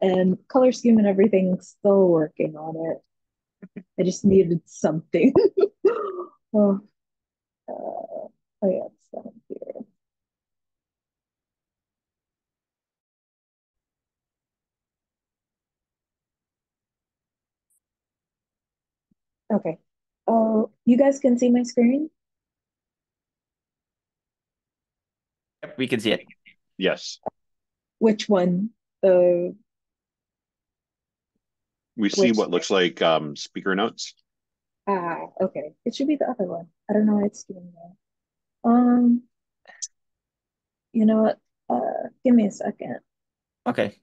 and color scheme and everything, still working on it. I just needed something. oh, uh, oh yeah, it's down here. Okay. Oh, you guys can see my screen? Yep, we can see it. Yes, Which one? The we see Which- what looks like um speaker notes. ah, okay. It should be the other one. I don't know why it's doing that. Um, you know what? Uh, give me a second. Okay.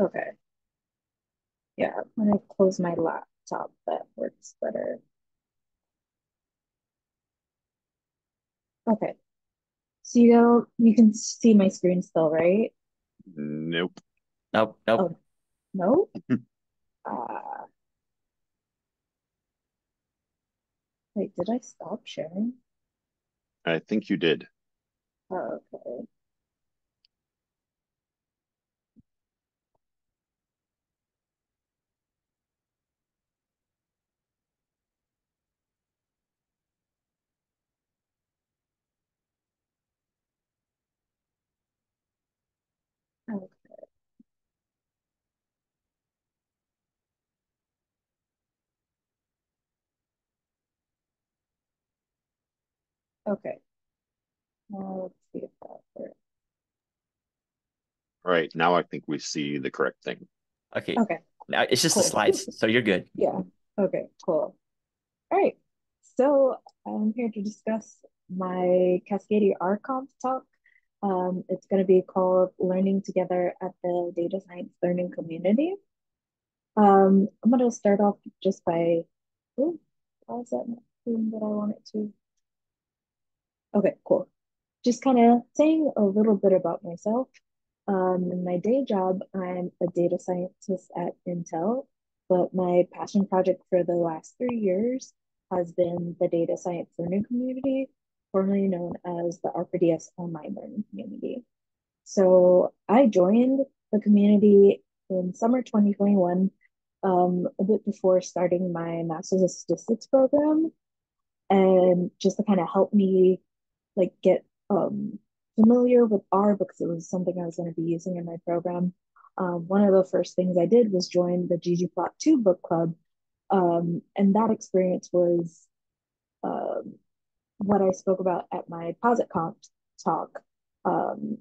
Okay. Yeah, when I close my laptop, that works better. Okay. So you know, you can see my screen still, right? Nope. Nope. Nope. Oh. No? Uh, wait, did I stop sharing? I think you did. Oh, okay. Okay. Okay. Now let's see if that works. All right, now I think we see the correct thing. Okay. Okay. Now it's just the Cool. slides, so you're good. Yeah. Okay, cool. All right. So I'm here to discuss my Cascadia RConf talk. Um, it's going to be called Learning Together at the Data Science Learning Community. Um, I'm going to start off just by, oh, why is that not doing what I want it to? Okay, cool. Just kind of saying a little bit about myself. Um, in my day job, I'm a data scientist at Intel, but my passion project for the last three years has been the data science learning community, formerly known as the R4DS online learning community. So I joined the community in summer 2021, um, a bit before starting my master's of statistics program, and just to kind of help me like get um, familiar with R because it was something I was going to be using in my program. Um, one of the first things I did was join the ggplot2 book club, um, and that experience was um, what I spoke about at my PositConf talk um,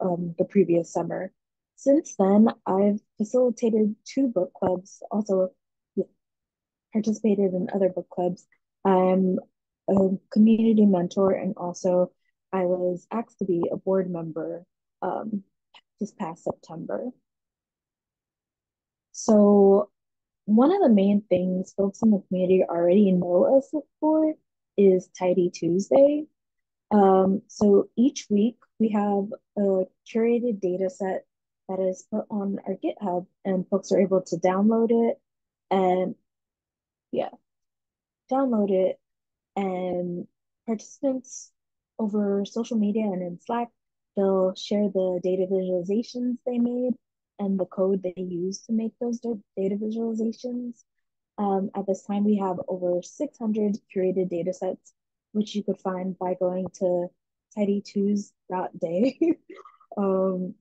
um, the previous summer. Since then, I've facilitated two book clubs, also participated in other book clubs. I'm a community mentor, and also I was asked to be a board member um, this past September. So, one of the main things folks in the community already know us for is Tidy Tuesday. Um, so each week we have a curated data set that is put on our GitHub, and folks are able to download it and yeah, download it and participants over social media and in Slack, they'll share the data visualizations they made and the code they use to make those data visualizations. Um, at this time, we have over 600 curated data sets, which you could find by going to tidytues.day. um,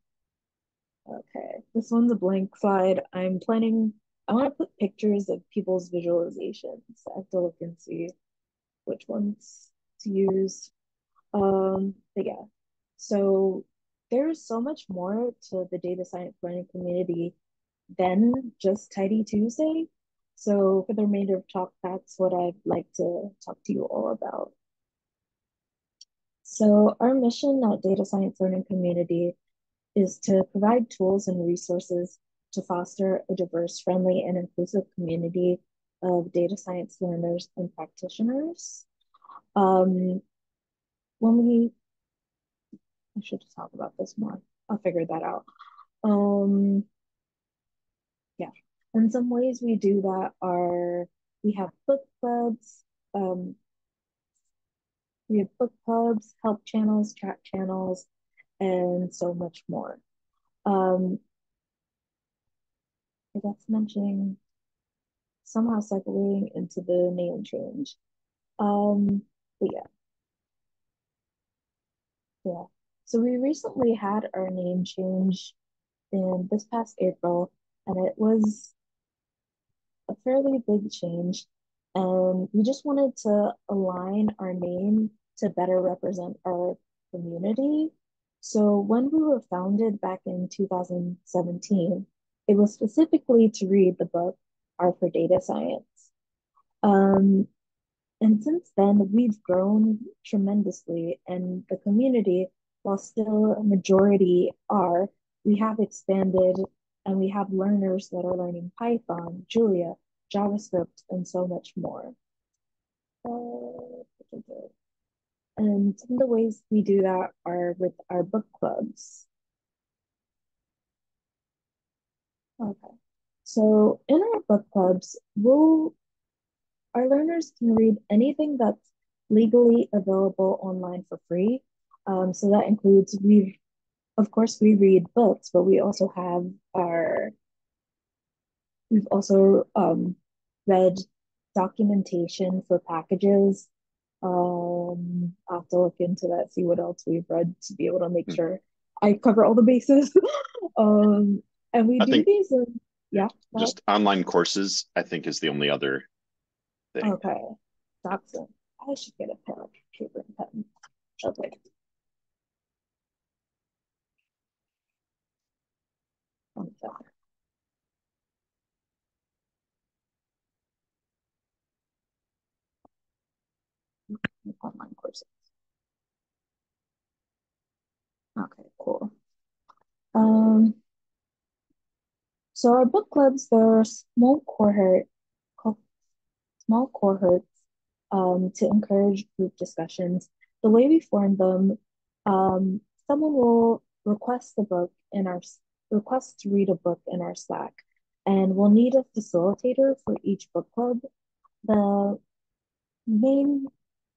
okay, this one's a blank slide. I'm planning, I want to put pictures of people's visualizations. I have to look and see which ones to use. Um, but yeah, so there's so much more to the data science learning community than just Tidy Tuesday. So for the remainder of talk, that's what I'd like to talk to you all about. So our mission at Data Science Learning Community is to provide tools and resources to foster a diverse, friendly, and inclusive community of data science learners and practitioners. Um, when we, I should just talk about this more. I'll figure that out. Um, yeah. And some ways we do that are we have book clubs, um, we have book clubs, help channels, chat channels, and so much more. Um, I guess mentioning somehow segueing into the name change. Um, but yeah. Yeah. So we recently had our name change in this past April, and it was a fairly big change. And we just wanted to align our name to better represent our community. So when we were founded back in 2017, it was specifically to read the book R for Data Science. Um, and since then, we've grown tremendously, and the community, while still a majority R, we have expanded and we have learners that are learning Python, Julia, JavaScript, and so much more. Uh, and some of the ways we do that are with our book clubs. Okay. So in our book clubs, we'll our learners can read anything that's legally available online for free. Um, so that includes we've, of course, we read books, but we also have our we've also um, read documentation for packages um, I have to look into that, see what else we've read to be able to make Hmm. sure I cover all the bases. um, and we I do think- these in, yeah. Just online courses, I think is the only other thing. Okay, that's it. I should get a pen, paper and pen. Okay. One second. Online courses. Okay, cool. Um, so our book clubs, they're small cohort, co- small cohorts um, to encourage group discussions. The way we form them, um, someone will request the book in our request to read a book in our Slack, and we'll need a facilitator for each book club. The main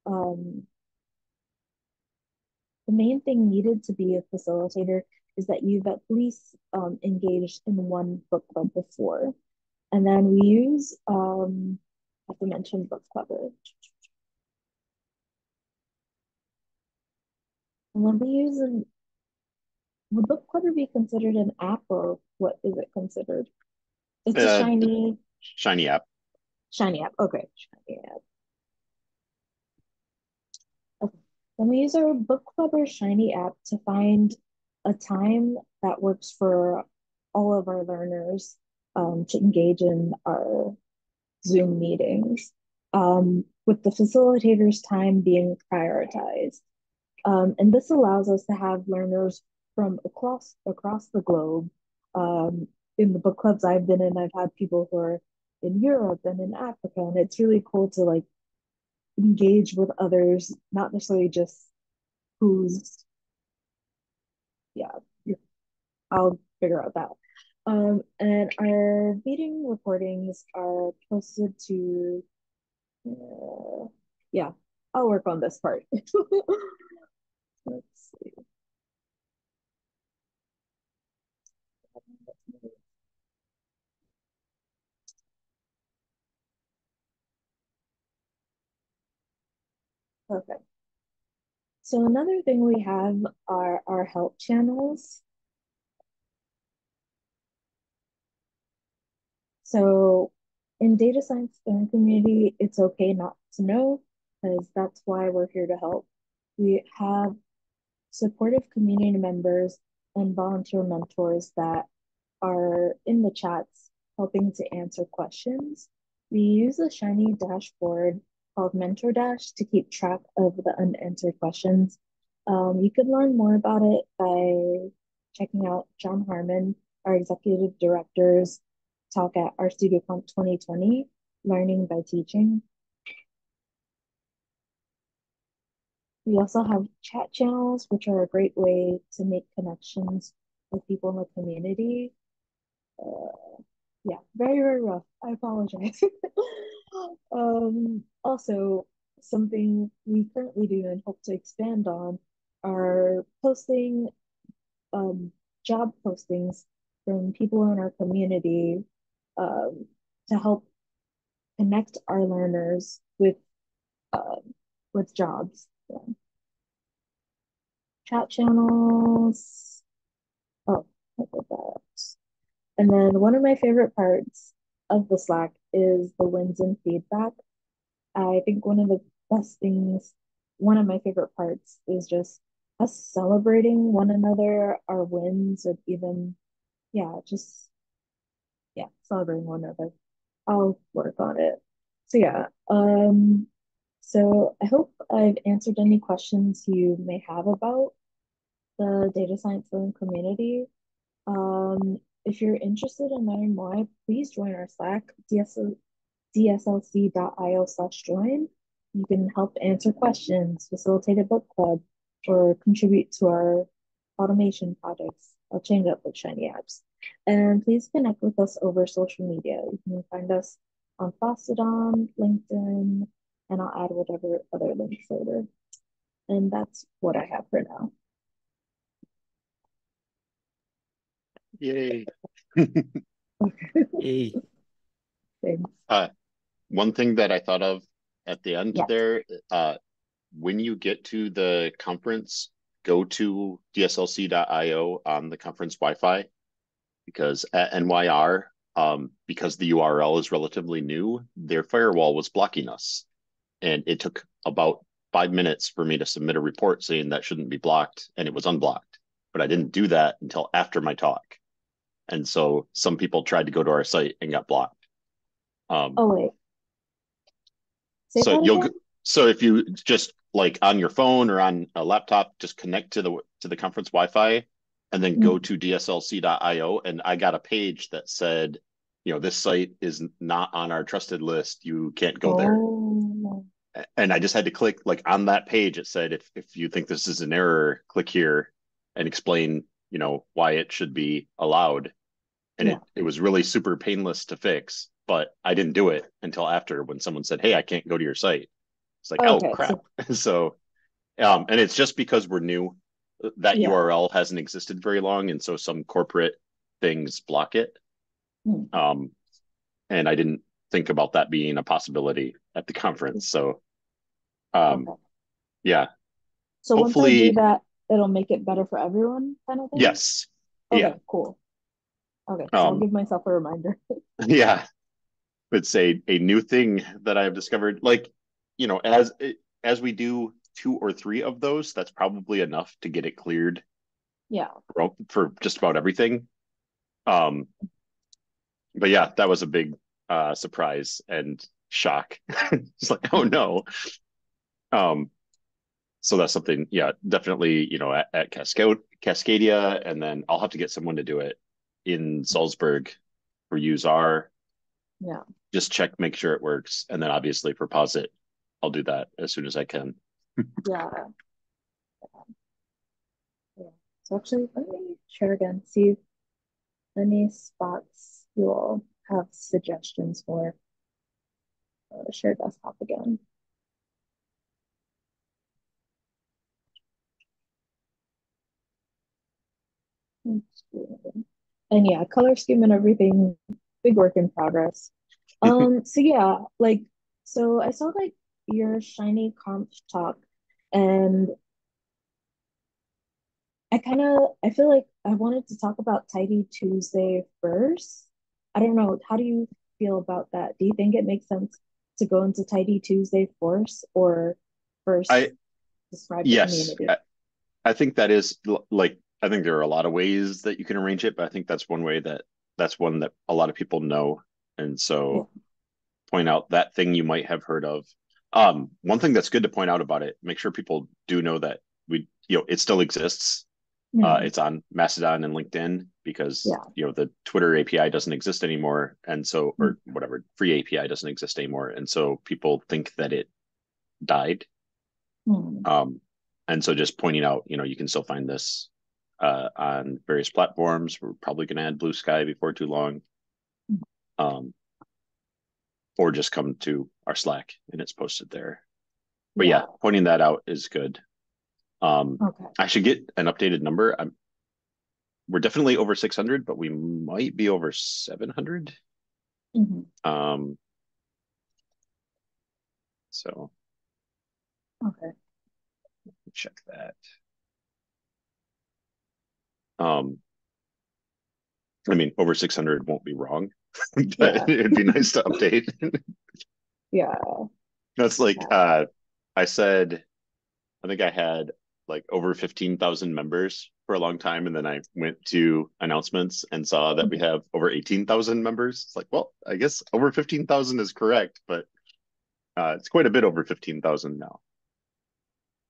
um, the main thing needed to be a facilitator is that you've at least um, engaged in one book club before. And then we use, um, I have to mention book clubber. And then we use an, would book clubber be considered an app or what is it considered? It's a Uh, shiny, Shiny app. shiny app. Okay, shiny app. Okay. Then we use our book clubber shiny app to find a time that works for all of our learners um, to engage in our Zoom meetings, um, with the facilitator's time being prioritized. Um, and this allows us to have learners from across across the globe. Um, in the book clubs I've been in, I've had people who are in Europe and in Africa, and it's really cool to like engage with others, not necessarily just who's yeah, yeah, I'll figure out that. Um, and our meeting recordings are posted to uh, yeah, I'll work on this part. Let's see. Okay. So another thing we have are our help channels. So in data science and community, it's okay not to know because that's why we're here to help. We have supportive community members and volunteer mentors that are in the chats helping to answer questions. We use a shiny dashboard called Mentor Dash to keep track of the unanswered questions. Um, you can learn more about it by checking out Jon Harmon, our executive director's talk at our RStudioConf 2020, Learning by Teaching. We also have chat channels, which are a great way to make connections with people in the community. Uh, yeah, very, very rough. I apologize. um, also, something we currently do and hope to expand on are posting um, job postings from people in our community um, to help connect our learners with uh, with jobs. Yeah. Chat channels. Oh, I that. And then one of my favorite parts of the Slack is the wins and feedback. I think one of the best things, one of my favorite parts is just us celebrating one another, our wins, or even, yeah, just, yeah, celebrating one another. I'll work on it. So yeah, um, so I hope I've answered any questions you may have about the data science learning community. Um, if you're interested in learning more, please join our Slack, DSL, dslc.io slash join. You can help answer questions, facilitate a book club, or contribute to our automation projects. I'll change up with Shiny Apps. And please connect with us over social media. You can find us on Mastodon, LinkedIn, and I'll add whatever other links later. And that's what I have for now. Yay. Yay. Thanks. Uh, one thing that I thought of at the end Yeah. there, uh, when you get to the conference, go to dslc.io on the conference Wi-Fi because at NYR, um, because the URL is relatively new, their firewall was blocking us. And it took about five minutes for me to submit a report saying that shouldn't be blocked, and it was unblocked. But I didn't do that until after my talk. And so some people tried to go to our site and got blocked. Um, Oh wait. Say so you'll again? so if you just like on your phone or on a laptop, just connect to the to the conference Wi-Fi and then go to dslc.io and I got a page that said, you know, this site is not on our trusted list. You can't go there. Oh, And I just had to click like on that page it said if if you think this is an error, click here and explain, you know, why it should be allowed. And Yeah. it it was really super painless to fix, but I didn't do it until after when someone said, "Hey, I can't go to your site." It's like, Okay, oh crap. So, um, and it's just because we're new. That Yeah. URL hasn't existed very long, and so some corporate things block it. Hmm. Um, and I didn't think about that being a possibility at the conference. So, um, okay. yeah, So once I hopefully- do that, it'll make it better for everyone, kind of thing? yes, Okay, yeah. 'cool. Okay, so I'll Um, give myself a reminder. yeah. It's a a new thing that i've discovered like you know as as we do two or three of those that's probably enough to get it cleared. Yeah. for, for just about everything. Um but yeah that was a big uh surprise and shock. It's like oh no. Um so that's something yeah definitely you know at, at cascade cascadia and then i'll have to get someone to do it in salzburg for useR Yeah. just check, make sure it works. And then obviously for Posit, I'll do that as soon as I can. Yeah. Yeah. So actually, let me share again, see if any spots you all have suggestions for. Uh, share desktop again. And yeah, color scheme and everything, big work in progress. Um, so yeah, like, so I saw like your shiny conf talk and I kind of I feel like I wanted to talk about Tidy Tuesday first. I don't know, how do you feel about that? Do you think it makes sense to go into Tidy Tuesday first or first I- describe Yes, community? I, I think that is like, I think there are a lot of ways that you can arrange it, but I think that's one way that that's one that a lot of people know. And so point out that thing you might have heard of. Um, one thing that's good to point out about it, make sure people do know that we, you know, it still exists. Uh, Mhm. it's on Mastodon and LinkedIn because Yeah. you know the Twitter API doesn't exist anymore, and so or whatever free API doesn't exist anymore, and so people think that it died. Hmm. Um, and so just pointing out, you know, you can still find this uh, on various platforms. We're probably going to add Blue Sky before too long. Um, or just come to our Slack and it's posted there. But yeah, pointing that out is good. Um, Okay. I should get an updated number. I'm we're definitely over 600, but we might be over 700. Mhm. Um, so Okay. check that. Um, I mean, over 600 won't be wrong, but Yeah. it'd be nice to update. Yeah. That's like, uh, I said, I think I had like over 15,000 members for a long time. And then I went to announcements and saw that we have over 18,000 members. It's like, well, I guess over 15,000 is correct, but uh, it's quite a bit over 15,000 now.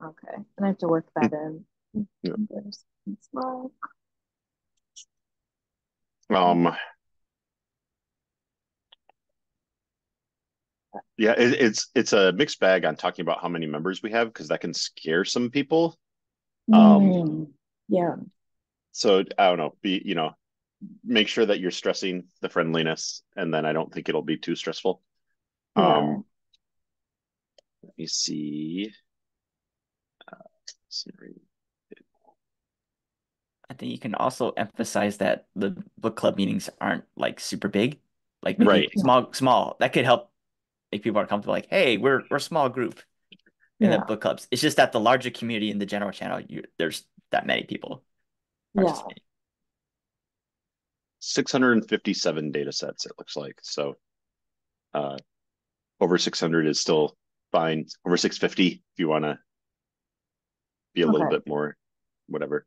Okay. And I have to work that in. Yeah. Um, yeah, it, it's it's a mixed bag on talking about how many members we have because that can scare some people. Um, Mm, yeah. So I don't know, be you know, make sure that you're stressing the friendliness, and then I don't think it'll be too stressful. Yeah. Um, let me see. Uh. I think you can also emphasize that the book club meetings aren't like super big, like Right. small, small. That could help make people are comfortable. Like, hey, we're we're a small group in Yeah. the book clubs. It's just that the larger community in the general channel, you there's that many people Yeah. 657 data sets, it looks like. So uh, over 600 is still fine. Over 650, if you want to be a little bit more, whatever.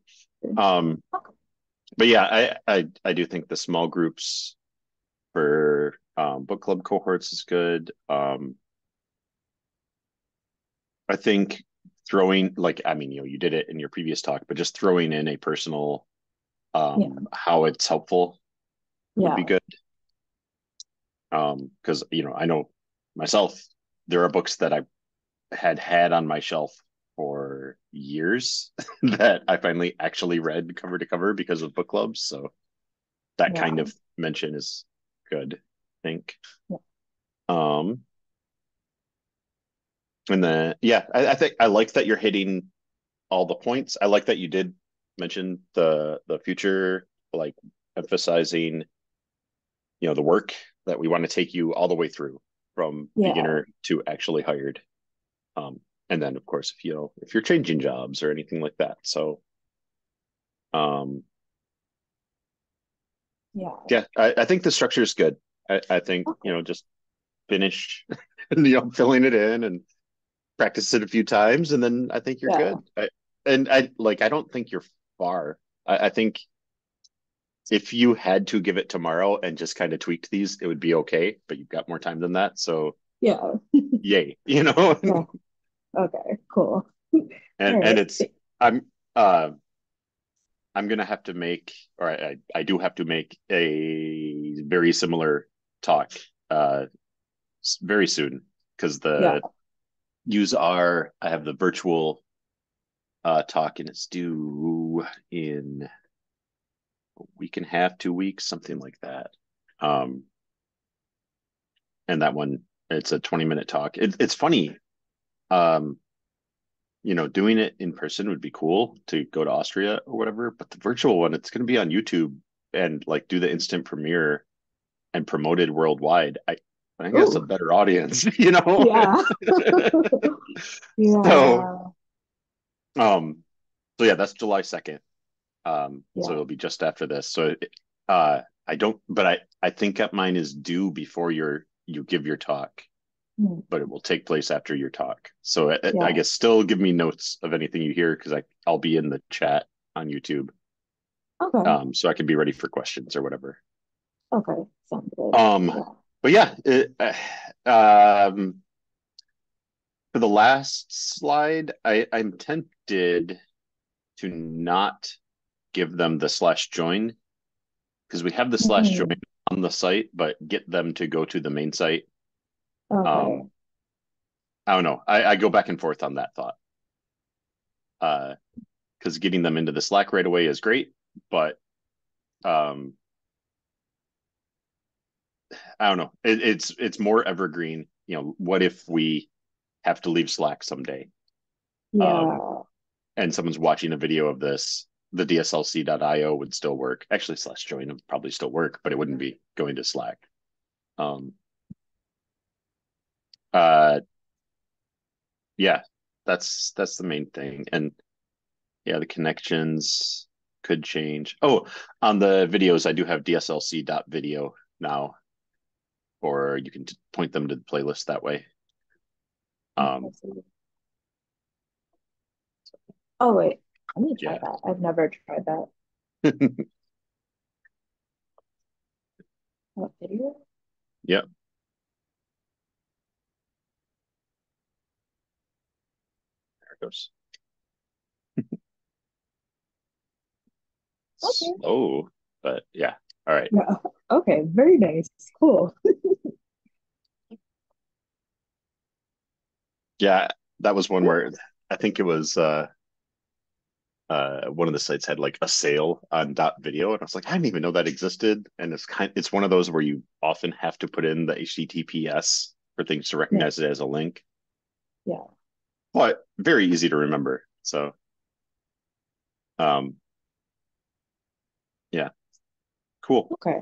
Um, but yeah, I, I I do think the small groups for um, book club cohorts is good. Um, I think throwing like I mean, you know, you did it in your previous talk, but just throwing in a personal um, Yeah. how it's helpful would Yeah. be good. Um, because you know, I know myself, there are books that I had had on my shelf for years that I finally actually read cover to cover because of book clubs. So that kind of mention is good, I think. Yeah. Um and then yeah, I, I think I like that you're hitting all the points. I like that you did mention the the future, like emphasizing, you know, the work that we want to take you all the way through from Yeah. beginner to actually hired. Um, and then of course, if you know, if you're changing jobs or anything like that. So um Yeah. yeah, I, I think the structure is good. I, I think, Okay. you know, just finish, you know, filling it in and practice it a few times, and then I think you're Yeah. good. I, and I like, I don't think you're far. I, I think if you had to give it tomorrow and just kind of tweaked these, it would be okay. But you've got more time than that, so Yeah. yay, you know. Yeah. Okay. Cool. and and it's I'm uh I'm gonna have to make or I I do have to make a very similar talk uh very soon because the Yeah. use I have the virtual uh talk and it's due in a week and a half, two weeks, something like that. Um and that one it's a 20 minute talk. It, it's funny. Um you know, doing it in person would be cool to go to Austria or whatever, but the virtual one, it's going to be on YouTube and like do the instant premiere and promoted worldwide. I, I think that's a better audience, you know? Yeah. yeah. So- Um, so yeah, that's July 2nd. Um, so it'll be just after this. So, uh, I don't, but I, I think that mine is due before your, you give your talk, Hmm. but it will take place after your talk. So I, Yeah. I guess still give me notes of anything you hear because I, I'll be in the chat on YouTube. Okay. Um, so I can be ready for questions or whatever. okay. Sounds good. Um, Yeah. but yeah, it, uh, um, for the last slide, I, I'm tempted to not give them the slash join because we have the slash Mhm. join on the site, but get them to go to the main site. Okay. Um, I don't know. I, I go back and forth on that thought. Uh, because getting them into the Slack right away is great, but um, I don't know. It, it's it's more evergreen. You know, what if we have to leave Slack someday? Yeah. Um, and someone's watching a video of this, the DSLC.io would still work. Actually, slash join would probably still work, but it wouldn't be going to Slack. Um, uh, yeah, that's that's the main thing, and yeah, the connections could change. Oh, on the videos, I do have DSLC.video now, or you can point them to the playlist that way. Um, oh wait, let me try Yeah. that. I've never tried that. What video? Yep. There it goes. Okay. Slow, but yeah. All right. Yeah. Okay, very nice. Cool. Yeah, that was one where I think it was uh uh one of the sites had like a sale on dot video and I was like, I didn't even know that existed. And it's kind it's one of those where you often have to put in the HTTPS for things to recognize it as a link. Yeah. But very easy to remember. So um yeah. Cool. Okay.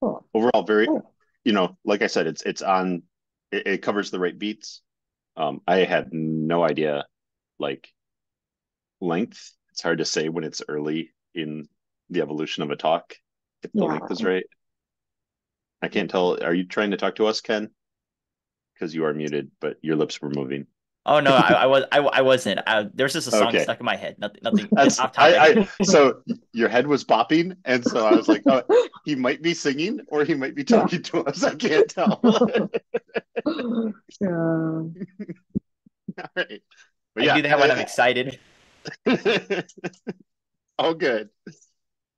Cool. Overall very Cool. you know, like I said, it's it's on it, it covers the right beats. Um I had no idea like length. It's hard to say when it's early in the evolution of a talk if the Yeah. length is right. I can't tell. Are you trying to talk to us, Ken? Because you are muted, but your lips were moving. Oh no, I, I was I, I wasn't. I, there's just a song Okay. stuck in my head. Nothing nothing That's off topic. I so your head was bopping, and so I was like, oh, he might be singing or he might be Yeah. talking to us. I can't tell. All Yeah. right. But I yeah, do that when I'm excited. oh, good.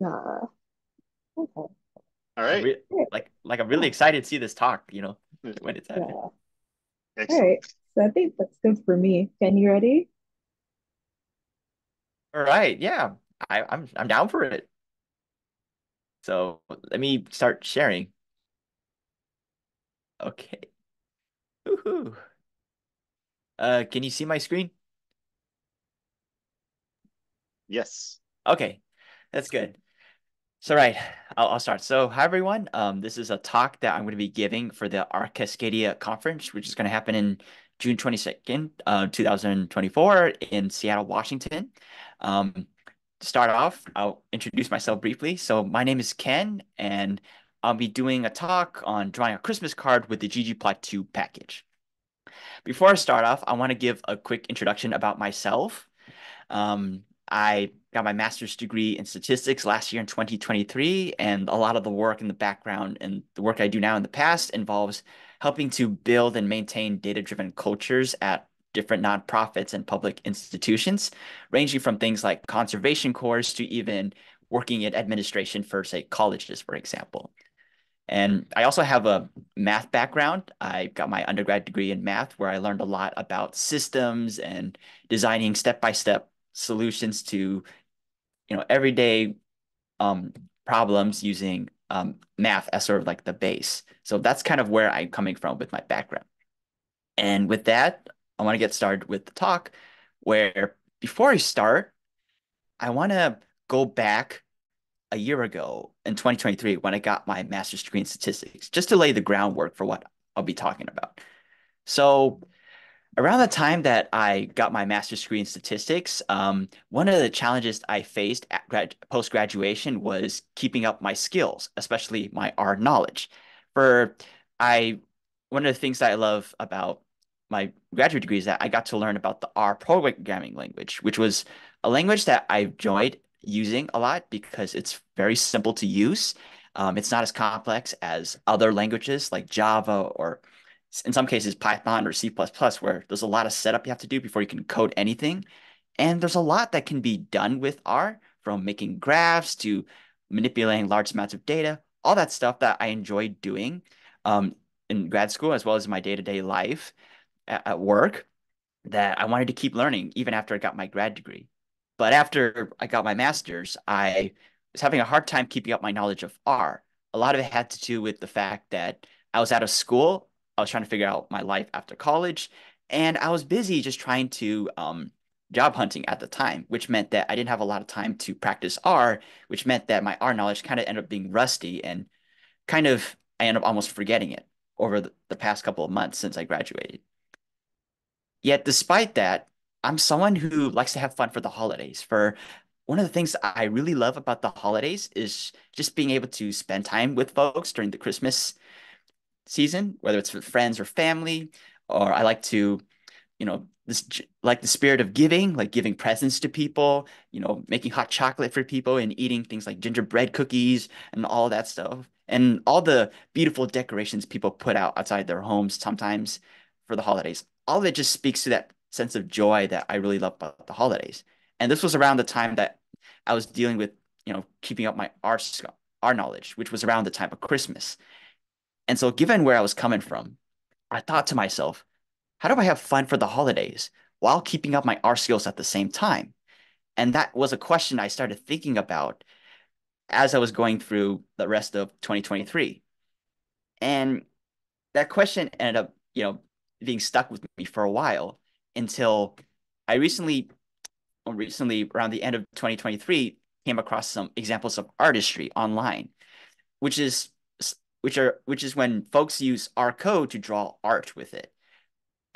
Yeah. Okay. All right. Re- like like I'm really excited to see this talk, you know, when it's Yeah. happening. All Excellent. right. So I think that's good for me. Ken, you ready? All right, yeah. I, I'm I'm down for it. So let me start sharing. Okay. Woohoo. Uh, can you see my screen? Yes. Okay, that's good. So right, I'll, I'll start. So hi everyone. Um, this is a talk that I'm going to be giving for the Arc Cascadia conference, which is going to happen in June 22nd, uh, 2024 in Seattle, Washington. Um, to start off, I'll introduce myself briefly. So my name is Ken, and I'll be doing a talk on drawing a Christmas card with the ggplot2 package. Before I start off, I want to give a quick introduction about myself. Um, I got my master's degree in statistics last year in 2023, and a lot of the work in the background and the work I do now in the past involves helping to build and maintain data-driven cultures at different nonprofits and public institutions, ranging from things like conservation corps to even working in administration for, say, colleges, for example. And I also have a math background. I got my undergrad degree in math, where I learned a lot about systems and designing step-by-step solutions to, you know, everyday um, problems using um, math as sort of like the base. So that's kind of where I'm coming from with my background. And with that, I want to get started with the talk, where before I start, I want to go back a year ago in 2023 when I got my master's degree in statistics, just to lay the groundwork for what I'll be talking about. So around the time that I got my master's degree in statistics, um, one of the challenges I faced at grad post graduation was keeping up my skills, especially my R knowledge. For I, one of the things that I love about my graduate degree is that I got to learn about the R programming language, which was a language that I enjoyed using a lot because it's very simple to use. Um, it's not as complex as other languages like Java or in some cases Python or C++, where there's a lot of setup you have to do before you can code anything. And there's a lot that can be done with R, from making graphs to manipulating large amounts of data, all that stuff that I enjoyed doing um, in grad school as well as my day-to-day life at, at work that I wanted to keep learning even after I got my grad degree. But after I got my master's, I was having a hard time keeping up my knowledge of R. a lot of it had to do with the fact that I was out of school. I was trying to figure out my life after college, and I was busy just trying to um, job hunting at the time, which meant that I didn't have a lot of time to practice R, which meant that my R knowledge kind of ended up being rusty and kind of I ended up almost forgetting it over the, the past couple of months since I graduated. Yet, despite that, I'm someone who likes to have fun for the holidays. For one of the things I really love about the holidays is just being able to spend time with folks during the Christmas season, whether it's with friends or family, or I like to, you know, this like the spirit of giving, like giving presents to people, you know, making hot chocolate for people and eating things like gingerbread cookies and all that stuff. And all the beautiful decorations people put out outside their homes sometimes for the holidays. All of it just speaks to that sense of joy that I really love about the holidays. And this was around the time that I was dealing with, you know, keeping up my art, art knowledge, which was around the time of Christmas. And so given where I was coming from, I thought to myself, how do I have fun for the holidays while keeping up my R skills at the same time? And that was a question I started thinking about as I was going through the rest of 2023. And that question ended up, you know, being stuck with me for a while until I recently, recently around the end of 2023, came across some examples of artistry online, which is which are which is when folks use R code to draw art with it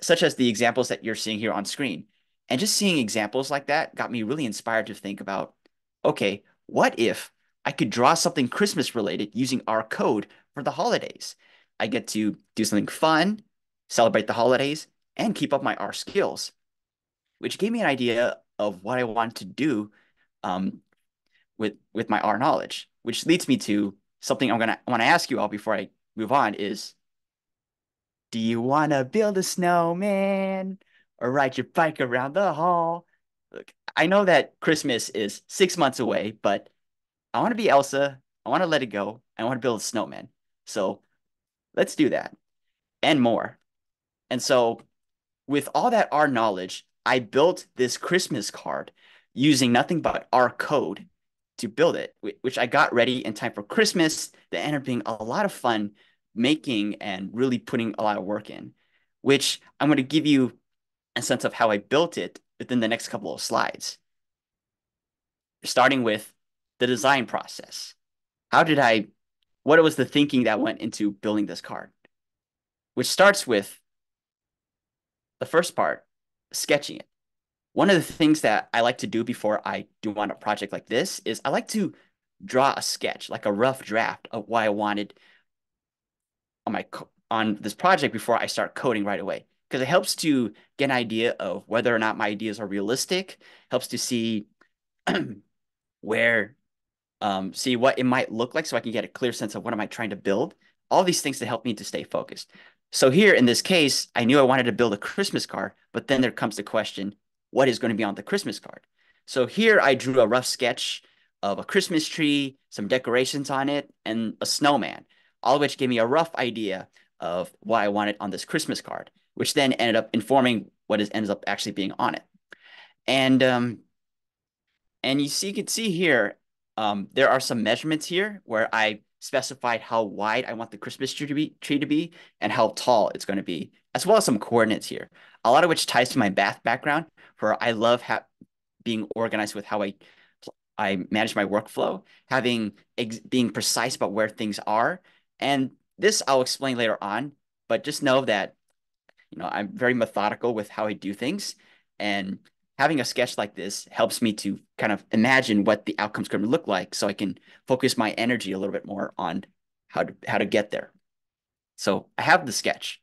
such as the examples that you're seeing here on screen. And just seeing examples like that got me really inspired to think about, okay, what if I could draw something Christmas related using R code for the holidays? I get to do something fun, celebrate the holidays, and keep up my R skills, which gave me an idea of what I want to do um, with with my R knowledge, which leads me to something I'm gonna want to ask you all before I move on is do you want to build a snowman or ride your bike around the hall? Look, I know that Christmas is six months away, but I want to be Elsa. I want to let it go. I want to build a snowman. So let's do that and more. And so, with all that R knowledge, I built this Christmas card using nothing but R code to build it, which I got ready in time for Christmas. That ended up being a lot of fun making and really putting a lot of work in, which I'm going to give you a sense of how I built it within the next couple of slides. Starting with the design process. How did I, what was the thinking that went into building this card? Which starts with the first part, sketching it. One of the things that I like to do before I do on a project like this is I like to draw a sketch, like a rough draft of what I wanted on my on this project before I start coding right away because it helps to get an idea of whether or not my ideas are realistic, helps to see where um, see what it might look like so I can get a clear sense of what am I trying to build. All these things to help me to stay focused. So here in this case, I knew I wanted to build a Christmas car, but then there comes the question, what is going to be on the Christmas card? So here I drew a rough sketch of a Christmas tree, some decorations on it, and a snowman all of which gave me a rough idea of what I wanted on this Christmas card, which then ended up informing what is ends up actually being on it. And um, and you see, you can see here, um, there are some measurements here where I specified how wide I want the Christmas tree to be, tree to be and how tall it's going to be, as well as some coordinates here. A lot of which ties to my math background, where I love being organized with how I I manage my workflow, having being precise about where things are, and this I'll explain later on, but just know that, you know, I'm very methodical with how I do things. And having a sketch like this helps me to kind of imagine what the outcome's going to look like so I can focus my energy a little bit more on how to how to get there. So I have the sketch.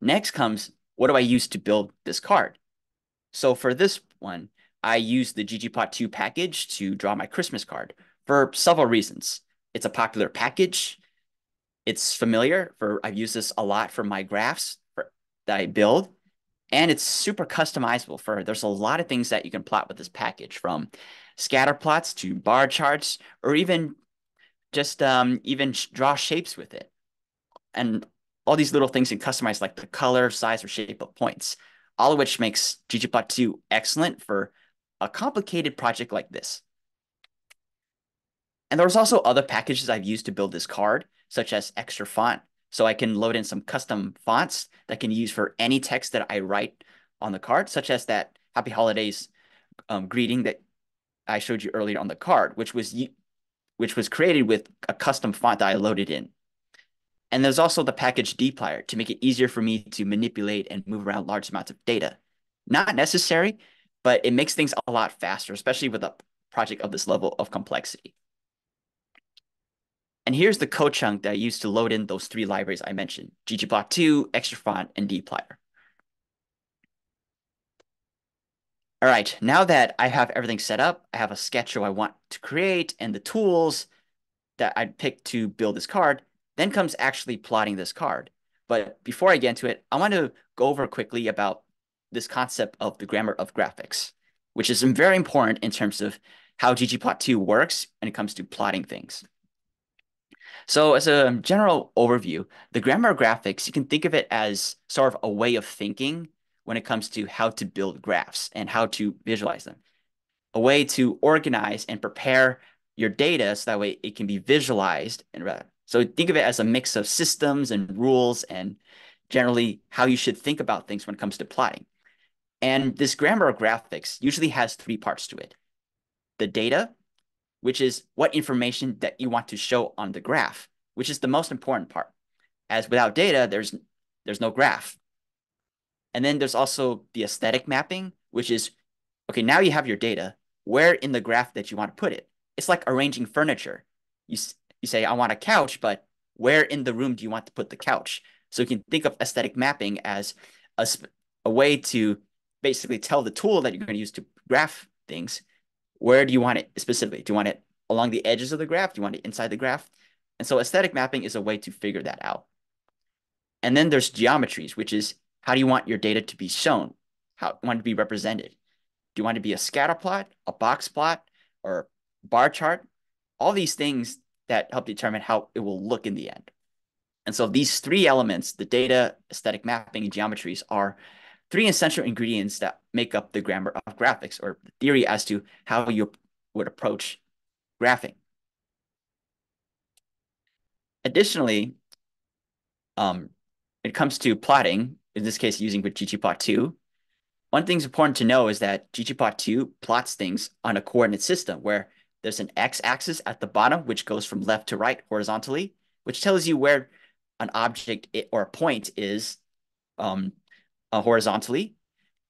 Next comes what do I use to build this card? So for this one, I use the ggplot 2 package to draw my Christmas card for several reasons. It's a popular package. It's familiar for I've used this a lot for my graphs for, that I build. And it's super customizable for there's a lot of things that you can plot with this package from scatter plots to bar charts or even just um, even draw shapes with it. And all these little things you can customize like the color, size, or shape of points, all of which makes ggplot 2 excellent for a complicated project like this. And there's also other packages I've used to build this card, such as extrafont. So I can load in some custom fonts that can use for any text that I write on the card, such as that Happy Holidays um, greeting that I showed you earlier on the card, which was which was created with a custom font that I loaded in. And there's also the package dplyr to make it easier for me to manipulate and move around large amounts of data. Not necessary, but it makes things a lot faster, especially with a project of this level of complexity. And here's the code chunk that I used to load in those three libraries I mentioned, ggplot2, extrafont, and dplyr. All right, now that I have everything set up, I have a sketch I want to create and the tools that I picked to build this card, then comes actually plotting this card. But before I get into it, I want to go over quickly about this concept of the grammar of graphics, which is very important in terms of how ggplot2 works when it comes to plotting things. So as a general overview, the grammar of graphics, you can think of it as sort of a way of thinking when it comes to how to build graphs and how to visualize them. A way to organize and prepare your data so that way it can be visualized and rather. So think of it as a mix of systems and rules and generally how you should think about things when it comes to plotting. And this grammar of graphics usually has three parts to it. The data, which is what information that you want to show on the graph, which is the most important part. As without data, there's there's no graph. And then there's also the aesthetic mapping, which is, okay, now you have your data, where in the graph that you want to put it. It's like arranging furniture. You, you say, I want a couch, but where in the room do you want to put the couch? So you can think of aesthetic mapping as a, a way to basically tell the tool that you're going to use to graph things, where do you want it specifically? Do you want it along the edges of the graph? Do you want it inside the graph? And so aesthetic mapping is a way to figure that out. And then there's geometries, which is how do you want your data to be shown? How do you want it to be represented? Do you want it to be a scatter plot, a box plot, or bar chart? All these things that help determine how it will look in the end. And so these three elements, the data, aesthetic mapping, and geometries are three essential ingredients that make up the grammar of graphics or the theory as to how you would approach graphing. Additionally, um, it comes to plotting, in this case using with ggplot2, one thing's important to know is that ggplot2 plots things on a coordinate system where there's an x-axis at the bottom, which goes from left to right horizontally, which tells you where an object or a point is um, uh, horizontally.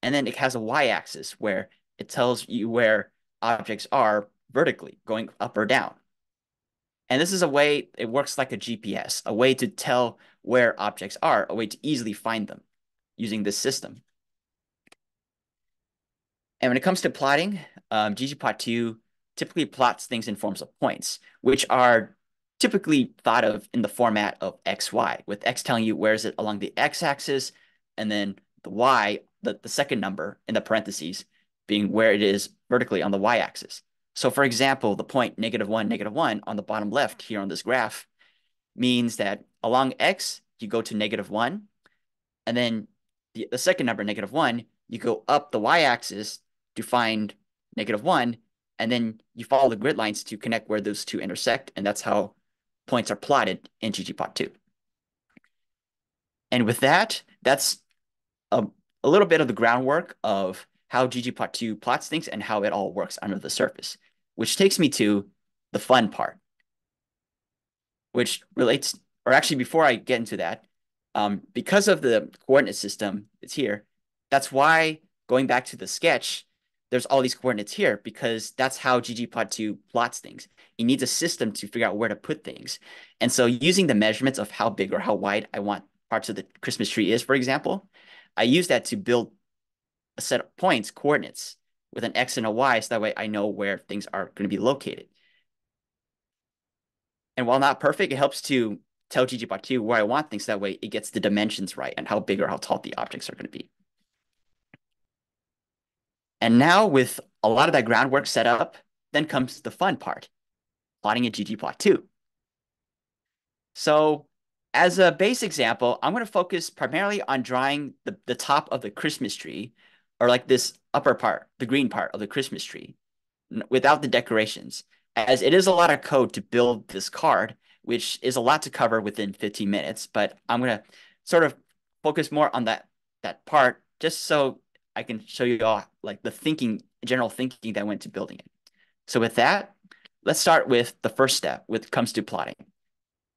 And then it has a y-axis where it tells you where objects are vertically, going up or down. And this is a way, it works like a GPS, a way to tell where objects are, a way to easily find them using this system. And when it comes to plotting, um, ggplot2 typically plots things in forms of points, which are typically thought of in the format of xy, with x telling you where is it along the x-axis, and then the y, the, the second number in the parentheses, being where it is vertically on the y-axis. So for example, the point negative 1, negative 1 on the bottom left here on this graph means that along x, you go to negative 1, and then the, the second number, negative 1, you go up the y-axis to find negative 1, and then you follow the grid lines to connect where those two intersect, and that's how points are plotted in ggplot2. And with that, that's a, a little bit of the groundwork of how ggplot2 plots things and how it all works under the surface, which takes me to the fun part, which relates, or actually before I get into that, um, because of the coordinate system, it's here. That's why going back to the sketch, there's all these coordinates here because that's how ggplot2 plots things. It needs a system to figure out where to put things. And so using the measurements of how big or how wide I want parts of the Christmas tree is, for example, I use that to build a set of points, coordinates, with an X and a Y, so that way I know where things are going to be located. And while not perfect, it helps to tell ggplot2 where I want things. That way it gets the dimensions right and how big or how tall the objects are going to be. And now with a lot of that groundwork set up, then comes the fun part, plotting a ggplot2. So as a base example, I'm going to focus primarily on drawing the, the top of the Christmas tree, or like this upper part, the green part of the Christmas tree, without the decorations, as it is a lot of code to build this card, which is a lot to cover within 15 minutes, but I'm going to sort of focus more on that that part just so I can show you all like the thinking, general thinking that went to building it. So with that, let's start with the first step it comes to plotting.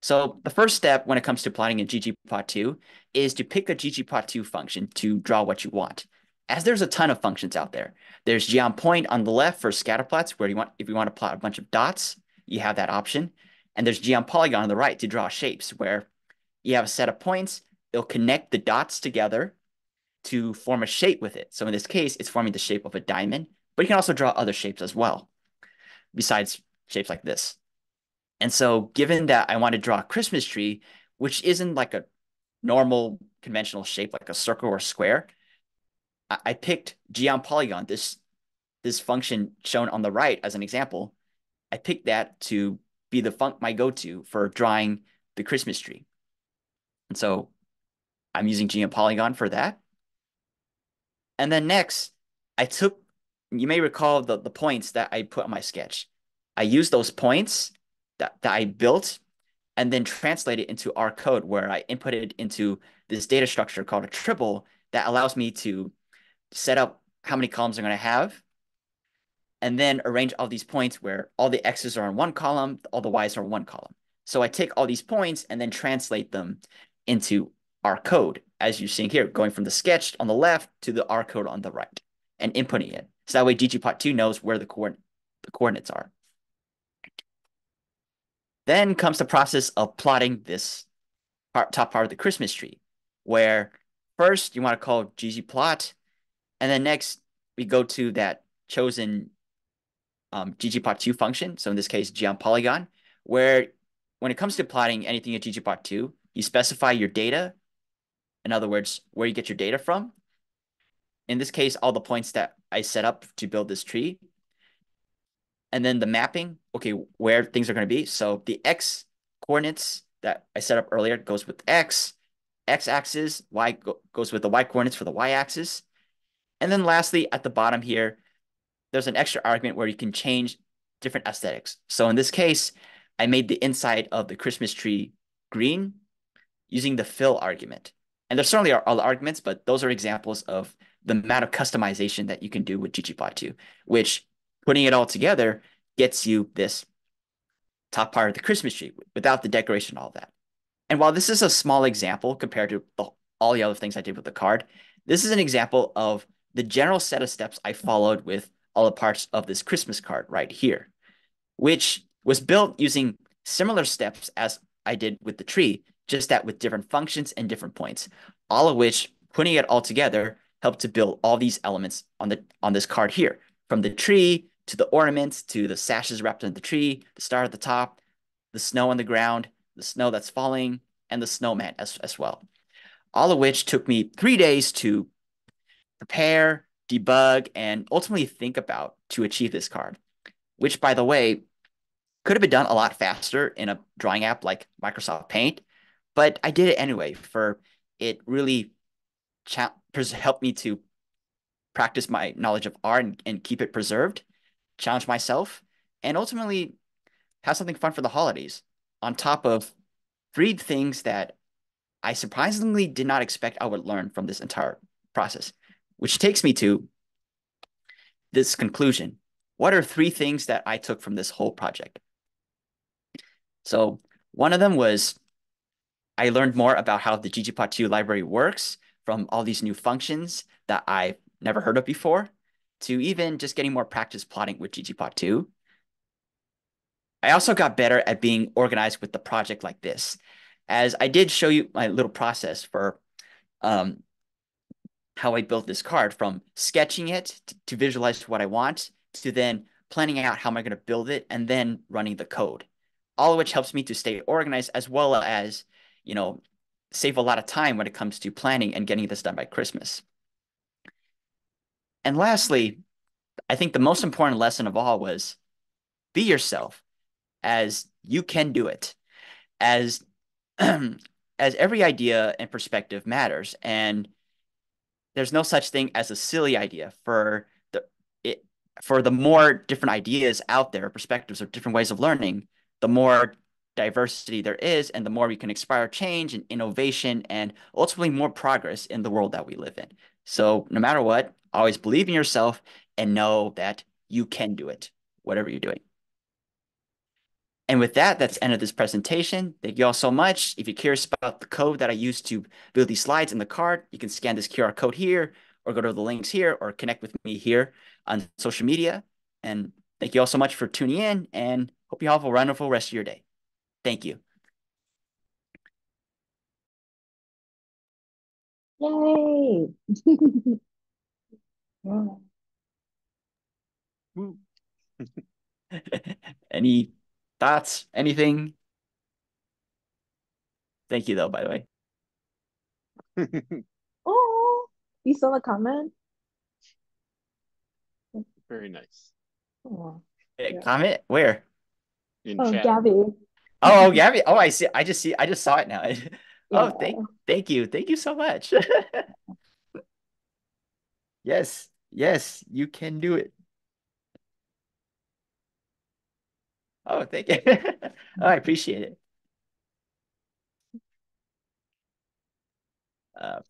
So the first step when it comes to plotting in ggplot2 is to pick a ggplot2 function to draw what you want. As there's a ton of functions out there. There's geom_point on the left for scatter plots, where you want if you want to plot a bunch of dots, you have that option. And there's geom_polygon on the right to draw shapes, where you have a set of points, it'll connect the dots together to form a shape with it. So in this case, it's forming the shape of a diamond, but you can also draw other shapes as well, besides shapes like this. And so given that I want to draw a Christmas tree, which isn't like a normal conventional shape, like a circle or square, I, I picked geom_polygon, this, this function shown on the right as an example. I picked that to be the fun my go-to for drawing the Christmas tree. And so I'm using geom_polygon for that. And then next, I took, you may recall the, the points that I put on my sketch. I used those points that, that I built and then translate it into R code where I input it into this data structure called a tibble that allows me to set up how many columns I'm going to have and then arrange all these points where all the X's are in one column, all the Y's are in one column. So I take all these points and then translate them into R code, as you're seeing here, going from the sketch on the left to the R code on the right and inputting it. So that way ggplot2 knows where the, coord the coordinates are. Then comes the process of plotting this part, top part of the Christmas tree, where first you want to call ggplot, and then next we go to that chosen um, ggplot2 function. So in this case, geom_polygon, where when it comes to plotting anything in ggplot2, you specify your data. In other words, where you get your data from. In this case, all the points that I set up to build this tree and then the mapping, okay, where things are going to be. So the x coordinates that I set up earlier goes with x, x axis, y go goes with the y coordinates for the y axis. And then lastly, at the bottom here, there's an extra argument where you can change different aesthetics. So in this case, I made the inside of the Christmas tree green using the fill argument. And there certainly are other arguments, but those are examples of the amount of customization that you can do with ggplot2, which putting it all together gets you this top part of the Christmas tree without the decoration, all that. And while this is a small example compared to the, all the other things I did with the card, this is an example of the general set of steps I followed with all the parts of this Christmas card right here, which was built using similar steps as I did with the tree, just that with different functions and different points, all of which putting it all together helped to build all these elements on the on this card here, from the tree to the ornaments, to the sashes wrapped in the tree, the star at the top, the snow on the ground, the snow that's falling, and the snowman as, as well. All of which took me three days to prepare, debug, and ultimately think about to achieve this card, which, by the way, could have been done a lot faster in a drawing app like Microsoft Paint, but I did it anyway for it really helped me to practice my knowledge of art and, and keep it preserved challenge myself, and ultimately have something fun for the holidays on top of three things that I surprisingly did not expect I would learn from this entire process, which takes me to this conclusion. What are three things that I took from this whole project? So one of them was I learned more about how the ggplot2 library works from all these new functions that I've never heard of before to even just getting more practice plotting with ggplot2. I also got better at being organized with the project like this, as I did show you my little process for um, how I built this card from sketching it to, to visualize what I want to then planning out how am I going to build it and then running the code. All of which helps me to stay organized as well as, you know, save a lot of time when it comes to planning and getting this done by Christmas. And lastly, I think the most important lesson of all was be yourself as you can do it. As as every idea and perspective matters and there's no such thing as a silly idea for the it for the more different ideas out there, perspectives or different ways of learning, the more diversity there is, and the more we can inspire change and innovation and ultimately more progress in the world that we live in. So no matter what, always believe in yourself and know that you can do it, whatever you're doing. And with that, that's the end of this presentation. Thank you all so much. If you're curious about the code that I used to build these slides in the card, you can scan this QR code here or go to the links here or connect with me here on social media. And thank you all so much for tuning in and hope you have a wonderful rest of your day. Thank you. Yay! yeah. Any thoughts? Anything? Thank you, though, by the way. Oh, you saw the comment? Very nice. Oh, Eh, Yeah. Comment? Where? In oh chat. Gabby. Oh, oh, Gabby. Oh, I see. I just see. I just saw it now. Oh, thank, thank you. Thank you so much. Yes, yes, you can do it. Oh, thank you. Oh, I appreciate it. Uh,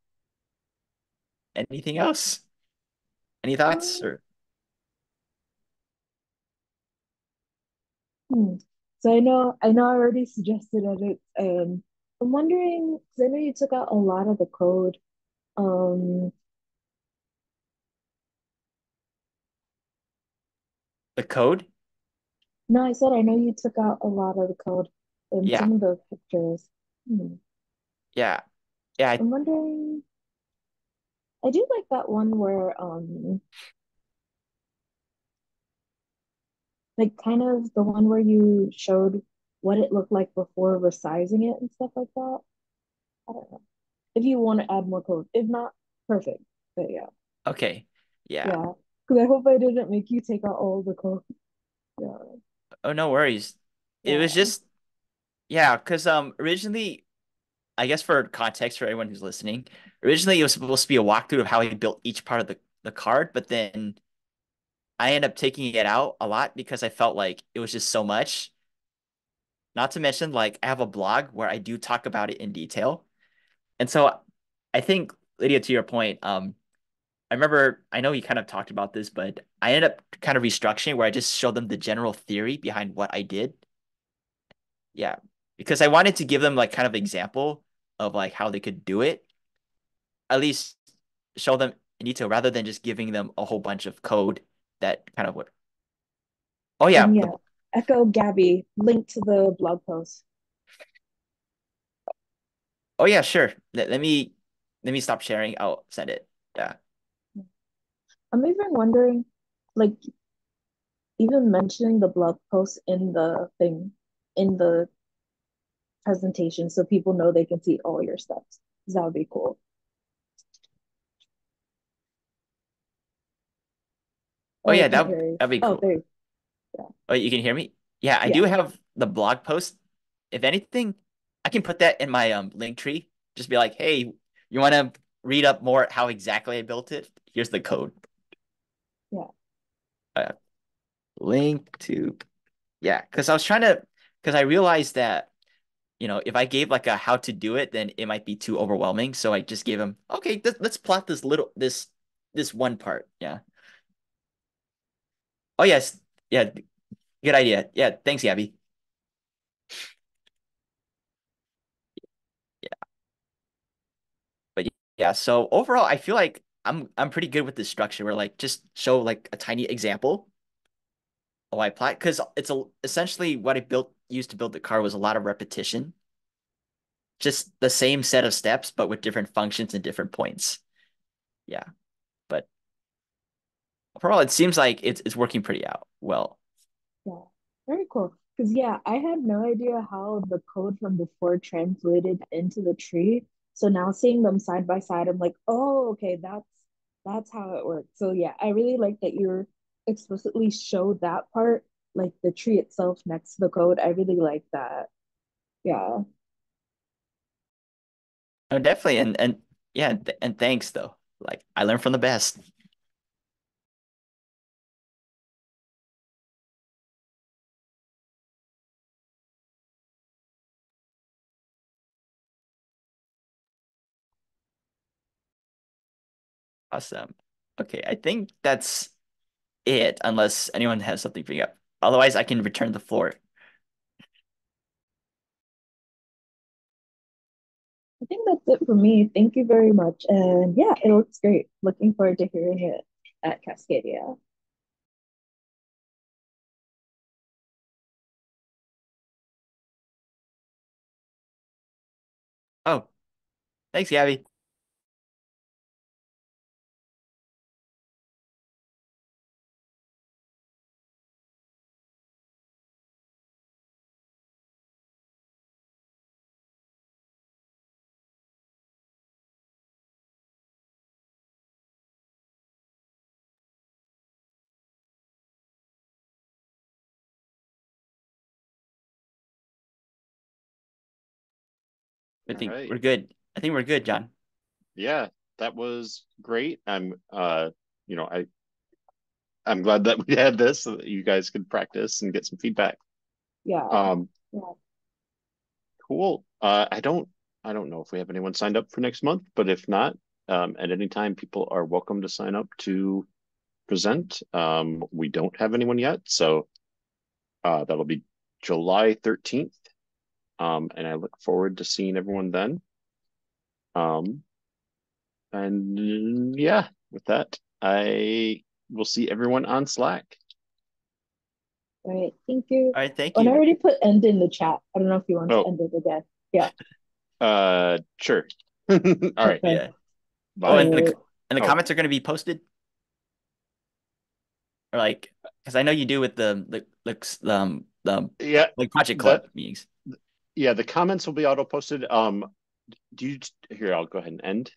anything else? Any thoughts Um, or? Hmm. So I know I know I already suggested it. Um, I'm wondering because I know you took out a lot of the code. Um, The code? no, I said I know you took out a lot of the code in Yeah, some of the pictures. Hmm. yeah, yeah. I, I'm wondering. I do like that one where um, like kind of the one where you showed what it looked like before resizing it and stuff like that. I don't know. If you want to add more code, if not, perfect. But yeah, okay. Yeah. yeah. Because I hope I didn't make you take out all the code. Yeah, Oh, no worries. It was just, yeah, because um originally, I guess for context for everyone who's listening, originally it was supposed to be a walkthrough of how he built each part of the, the card, but then I ended up taking it out a lot because I felt like it was just so much. Not to mention, like, I have a blog where I do talk about it in detail. And so I think, Lydia, to your point, um, I remember, I know you kind of talked about this, but I ended up kind of restructuring where I just showed them the general theory behind what I did. Yeah, because I wanted to give them like kind of example of like how they could do it, at least show them in detail rather than just giving them a whole bunch of code that kind of would. Oh yeah, And yeah, Echo Gabby, link to the blog post. oh yeah, sure. Let, let me let me stop sharing. I'll send it. Yeah. I'm even wondering, like, even mentioning the blog post in the thing, in the presentation, so people know they can see all your steps. That would be cool. Oh Oh, yeah, that that'd be Oh, cool. there you yeah. Oh, you can hear me? Yeah, I Yeah. do have the blog post. If anything, I can put that in my um Linktree. Just be like, hey, you want to read up more how exactly I built it? Here's the code. Yeah. Uh, link to yeah, because I was trying to because I realized that you know if I gave like a how to do it, then it might be too overwhelming. So I just gave him okay, th let's plot this little this this one part. Yeah. Oh yes, yeah, good idea. Yeah, thanks, Gabby. Yeah. But yeah, so overall, I feel like I'm I'm pretty good with this structure where like just show like a tiny example of why apply because it's a essentially what I built used to build the car was a lot of repetition. Just the same set of steps, but with different functions and different points. Yeah. Overall, it seems like it's it's working pretty out well. Yeah. Very cool. Because yeah, I had no idea how the code from before translated into the tree. So now seeing them side by side, I'm like, oh, okay, that's that's how it works. So yeah, I really like that you're explicitly showed that part, like the tree itself next to the code. I really like that. Yeah. Oh, definitely. And and yeah, and thanks though. Like I learned from the best. Awesome. Okay, I think that's it, unless anyone has something for you. Otherwise, I can return the floor. I think that's it for me. Thank you very much. And yeah, it looks great. Looking forward to hearing it at Cascadia. Oh, thanks, Gabby. I think right. we're good. I think we're good, Jon. Yeah, that was great. I'm uh, you know, I I'm glad that we had this so that you guys could practice and get some feedback. Yeah. Um, yeah. cool. Uh, I don't I don't know if we have anyone signed up for next month, but if not, um, at any time, people are welcome to sign up to present. Um, we don't have anyone yet, so uh, that'll be July 13th. Um, and I look forward to seeing everyone then. Um, and yeah, with that, I will see everyone on Slack. All right. Thank you. All right, thank you. And I already put end in the chat. I don't know if you want Oh. to end it again. Yeah. Uh, sure. All right. Okay. Yeah. Bye. Oh, and the and the Oh. comments are going to be posted, or like, because I know you do with the the like um the yeah, like project that- club meetings. Yeah. The comments will be auto posted. Um, do you here? I'll go ahead and end.